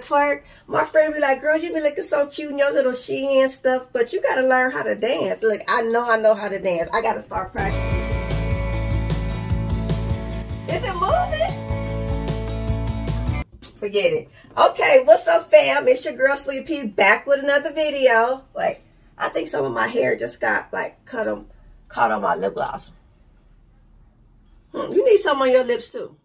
to twerk. My friend be like, girl, you be looking so cute in your little Shein stuff, but you got to learn how to dance. Look, I know I know how to dance. I got to start practicing. Is it moving? Forget it. Okay, what's up, fam? It's your girl, Sweet Pea, back with another video. Like, I think some of my hair just got, like, cut on, caught on my lip gloss. Hmm, you need some on your lips, too.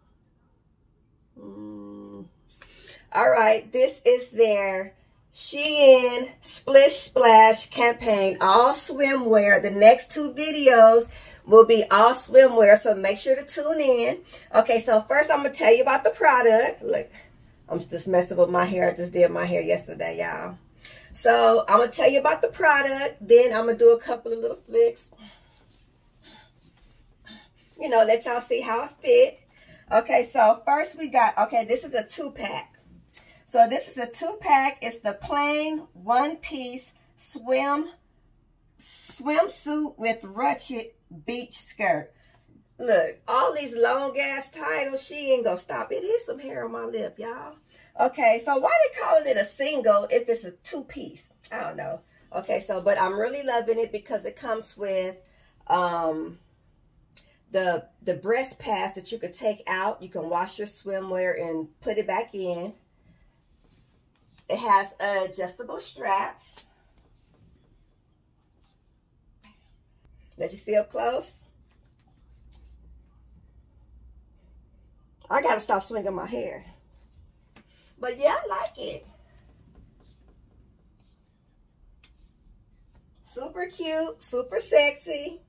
All right, this is their Shein Splish Splash campaign, all swimwear. The next two videos will be all swimwear, so make sure to tune in. Okay, so first I'm going to tell you about the product. Look, I'm just messing with my hair. I just did my hair yesterday, y'all. So I'm going to tell you about the product. Then I'm going to do a couple of little flicks. You know, let y'all see how it fit. Okay, so first we got, okay, this is a two-pack. So this is a two-pack. It's the plain one-piece swim swimsuit with ruched beach skirt. Look, all these long ass titles, she ain't gonna stop. It is some hair on my lip, y'all. Okay, so why they calling it a single if it's a two piece? I don't know. Okay, so but I'm really loving it because it comes with um the the breast pads that you could take out. You can wash your swimwear and put it back in. It has adjustable straps. Let you see up close. I got to stop swinging my hair. But yeah, I like it. Super cute, super sexy.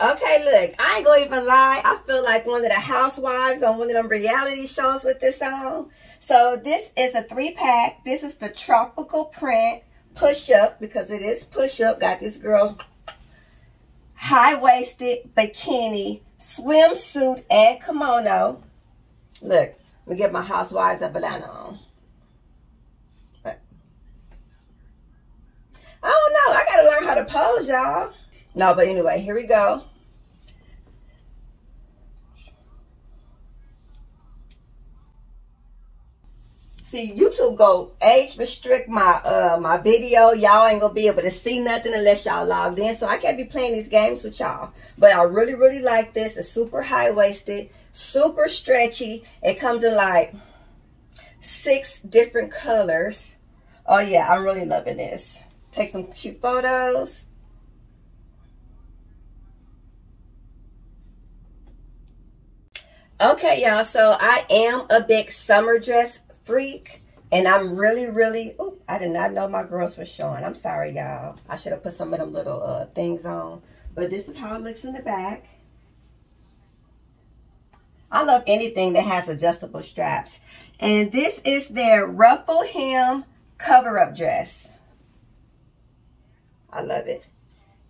Okay, look, I ain't gonna even lie. I feel like one of the housewives on one of them reality shows with this on. So this is a three pack. This is the tropical print push up because it is push up. Got this girl's high-waisted bikini, swimsuit, and kimono. Look, let me get my housewives a banana on. I don't know. I got to learn how to pose, y'all. No, but anyway, here we go. See, YouTube go age restrict my uh my video. Y'all ain't gonna be able to see nothing unless y'all logged in. So I can't be playing these games with y'all. But I really, really like this. It's super high-waisted, super stretchy. It comes in like six different colors. Oh yeah, I'm really loving this. Take some cute photos. Okay, y'all, so I am a big summer dress freak. And I'm really, really, oop, I did not know my girls were showing. I'm sorry, y'all. I should have put some of them little uh, things on. But this is how it looks in the back. I love anything that has adjustable straps. And this is their ruffle hem cover-up dress. I love it.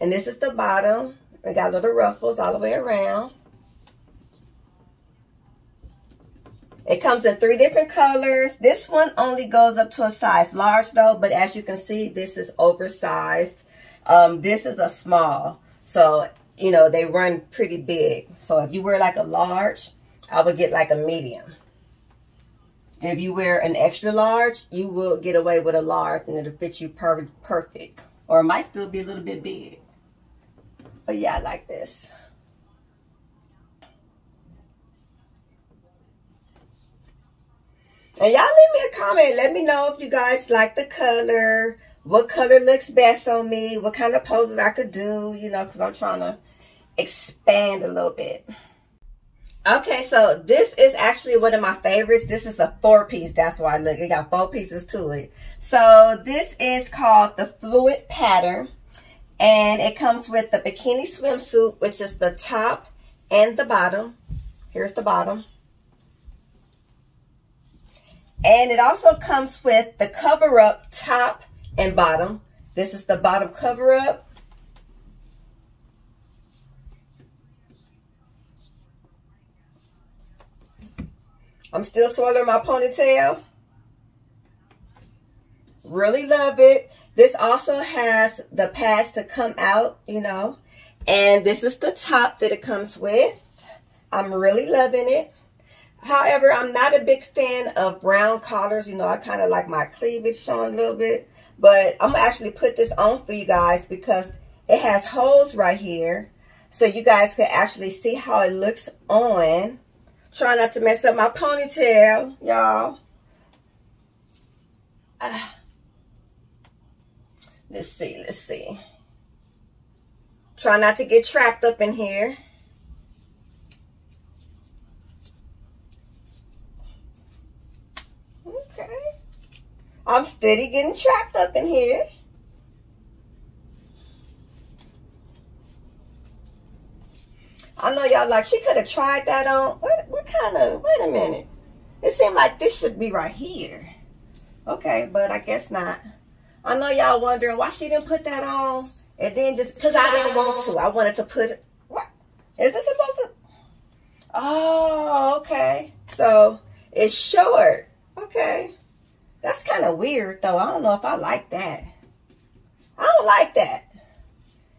And this is the bottom. It got little ruffles all the way around. It comes in three different colors. This one only goes up to a size large though, but as you can see, this is oversized. Um, this is a small. So, you know, they run pretty big. So if you wear like a large, I would get like a medium. If you wear an extra large, you will get away with a large and it'll fit you per perfect. Or it might still be a little bit big. But yeah, I like this. And y'all leave me a comment. Let me know if you guys like the color. What color looks best on me. What kind of poses I could do. You know, because I'm trying to expand a little bit. Okay, so this is actually one of my favorites. This is a four piece. That's why, I look, it got four pieces to it. So this is called the Fluid Pattern. And it comes with the bikini swimsuit, which is the top and the bottom. Here's the bottom. And it also comes with the cover up top and bottom. This is the bottom cover up. I'm still swirling my ponytail. Really love it. This also has the pads to come out, you know. And this is the top that it comes with. I'm really loving it. However, I'm not a big fan of brown collars. You know, I kind of like my cleavage showing a little bit. But I'm going to actually put this on for you guys because it has holes right here. So you guys can actually see how it looks on. Try not to mess up my ponytail, y'all. Uh, let's see, let's see. Try not to get trapped up in here. Okay. I'm steady getting trapped up in here. I know y'all like, she could have tried that on. What, what kind of, wait a minute. It seemed like this should be right here. Okay, but I guess not. I know y'all wondering why she didn't put that on. And then just, because I didn't want to. I wanted to put, what? Is this supposed to? Oh, okay. So, it's short. Okay. That's kind of weird, though. I don't know if I like that. I don't like that.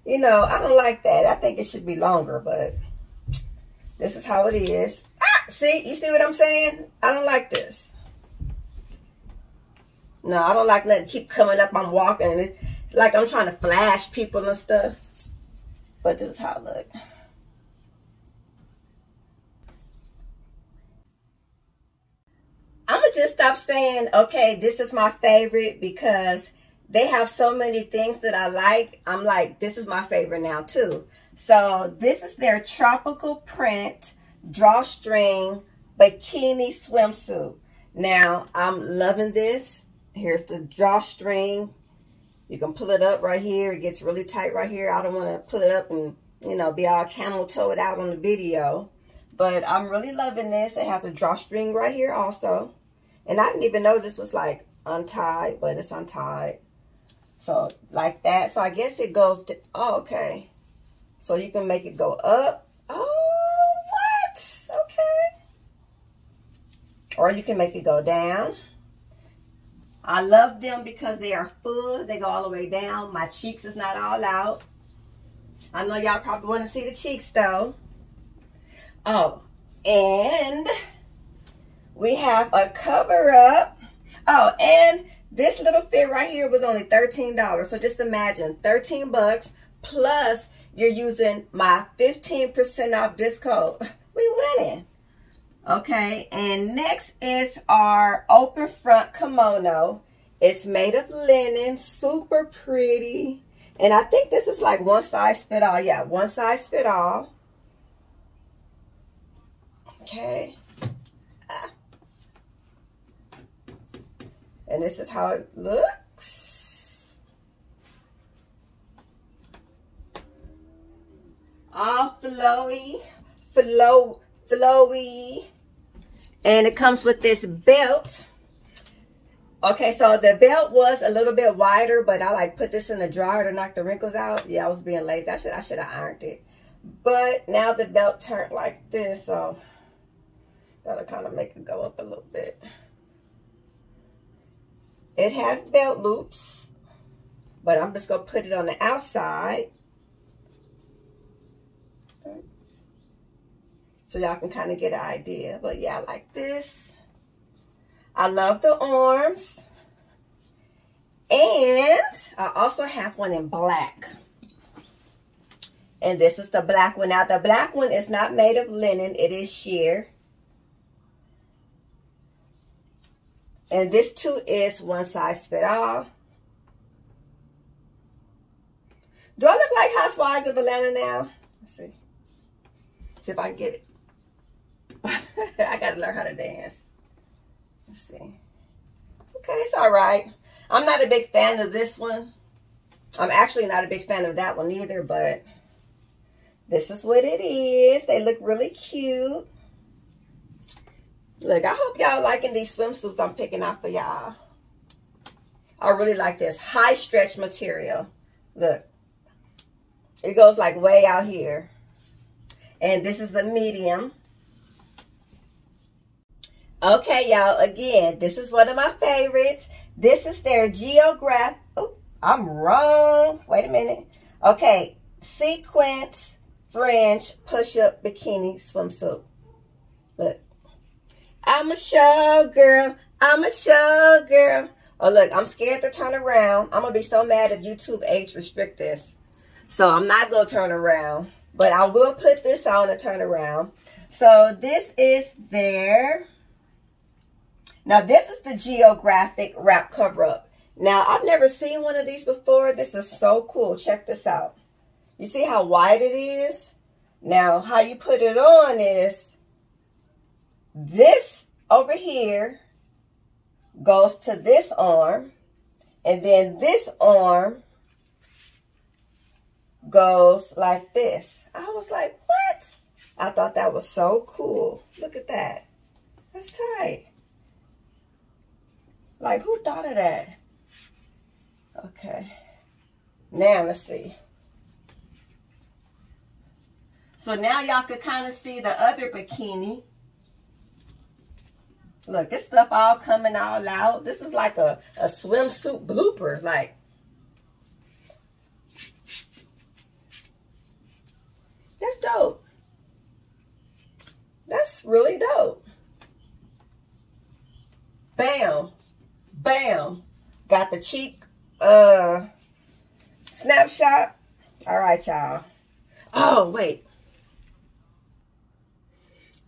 You know, I don't like that. I think it should be longer, but... This is how it is. Ah, see, you see what I'm saying? I don't like this. No, I don't like letting keep coming up. I'm walking. like I'm trying to flash people and stuff. But this is how it look. I'm going to just stop saying, okay, this is my favorite because they have so many things that I like. I'm like, this is my favorite now too. So this is their tropical print drawstring bikini swimsuit. Now, I'm loving this. Here's the drawstring. You can pull it up right here. It gets really tight right here. I don't want to pull it up and, you know, be all camel toe it out on the video. But I'm really loving this. It has a drawstring right here also. And I didn't even know this was like untied, but it's untied. So like that. So I guess it goes to, oh, okay. So you can make it go up. Oh, what? Okay. Or you can make it go down. I love them because they are full. They go all the way down. My cheeks is not all out. I know y'all probably want to see the cheeks though. Oh, and we have a cover up. Oh, and this little fit right here was only $13. So just imagine 13 bucks plus you're using my 15% off code. We winning. Okay, and next is our open front kimono. It's made of linen, super pretty. And I think this is like one size fit all. Yeah, one size fit all. Okay. And this is how it looks. all flowy, flow, flowy. And it comes with this belt. Okay, so the belt was a little bit wider, but I like put this in the dryer to knock the wrinkles out. Yeah, I was being lazy. I should I should have ironed it. But now the belt turned like this, so that'll kind of make it go up a little bit. It has belt loops, but I'm just going to put it on the outside. So y'all can kind of get an idea. But yeah, I like this. I love the arms. And I also have one in black. And this is the black one. Now, the black one is not made of linen. It is sheer. And this too is one size fit all. Do I look like Housewives of Atlanta now? Let's see. See if I can get it. I got to learn how to dance. Let's see. Okay, it's all right. I'm not a big fan of this one. I'm actually not a big fan of that one either, but this is what it is. They look really cute. Look, I hope y'all liking these swimsuits I'm picking out for y'all. I really like this high stretch material. Look, it goes like way out here. And this is the medium. Okay, y'all, again, this is one of my favorites. This is their Geograph. Oh, I'm wrong. Wait a minute. Okay, sequin fringe push-up bikini swimsuit. Look. I'm a show girl. I'm a show girl. Oh, look, I'm scared to turn around. I'm going to be so mad if YouTube age restrict this. So I'm not going to turn around. But I will put this on and turn around. So this is their... Now, this is the Geographic Wrap Cover-Up. Now, I've never seen one of these before. This is so cool. Check this out. You see how wide it is? Now, how you put it on is this over here goes to this arm. And then this arm goes like this. I was like, what? I thought that was so cool. Look at that. That's tight. Like, who thought of that? Okay. Now, let's see. So now y'all could kind of see the other bikini. Look, this stuff all coming all out. This is like a, a swimsuit blooper. Like, that's dope. That's really dope. Bam. Bam. Got the cheek uh snapshot. All right, y'all. Oh, wait.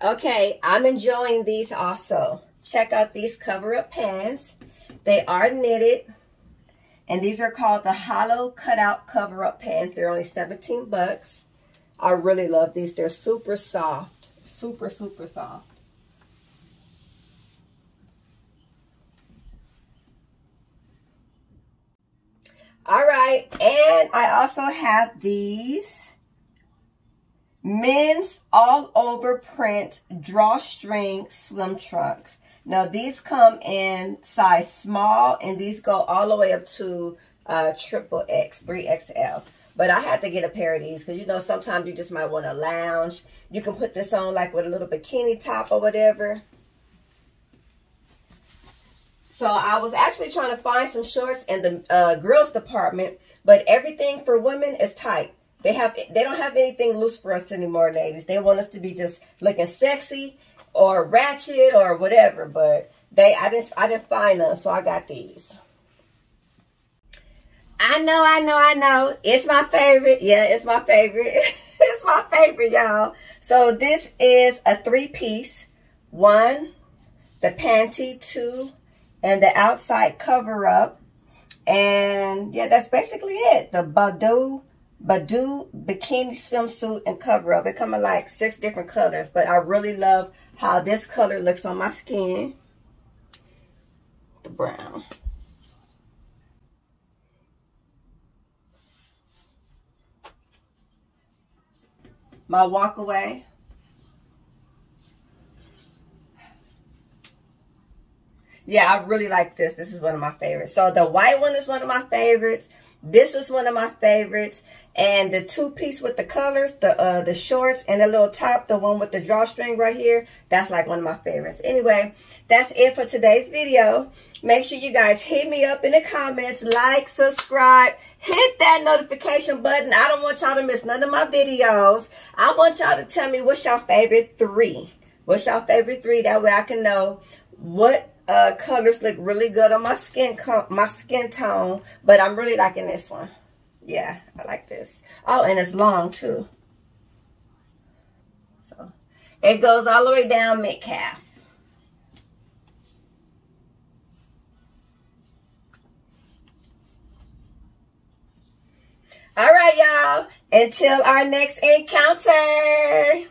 Okay, I'm enjoying these also. Check out these cover-up pants. They are knitted. And these are called the Hollow Cutout Cover-Up Pants. They're only 17 bucks. I really love these. They're super soft. Super, super soft. All right. And I also have these men's all over print drawstring swim trunks. Now these come in size small and these go all the way up to uh, triple X, 3XL. But I had to get a pair of these because, you know, sometimes you just might want to lounge. You can put this on like with a little bikini top or whatever. So I was actually trying to find some shorts in the uh, girls department, but everything for women is tight. They have they don't have anything loose for us anymore, ladies. They want us to be just looking sexy or ratchet or whatever. But they I didn't I didn't find them, so I got these. I know, I know, I know. It's my favorite. Yeah, it's my favorite. it's my favorite, y'all. So this is a three-piece. One, the panty, two, and the outside cover-up. And yeah, that's basically it. The Badu Badu bikini swimsuit and cover up. It come in like six different colors, but I really love how this color looks on my skin. The brown. My walk away. Yeah, I really like this. This is one of my favorites. So the white one is one of my favorites. This is one of my favorites. And the two-piece with the colors, the uh, the shorts and the little top, the one with the drawstring right here, that's like one of my favorites. Anyway, that's it for today's video. Make sure you guys hit me up in the comments, like, subscribe, hit that notification button. I don't want y'all to miss none of my videos. I want y'all to tell me what's your favorite three. What's your favorite three? That way I can know what uh, colors look really good on my skin my skin tone. But I'm really liking this one. Yeah, I like this. Oh, and it's long too. So it goes all the way down mid calf. All right, y'all. Until our next encounter.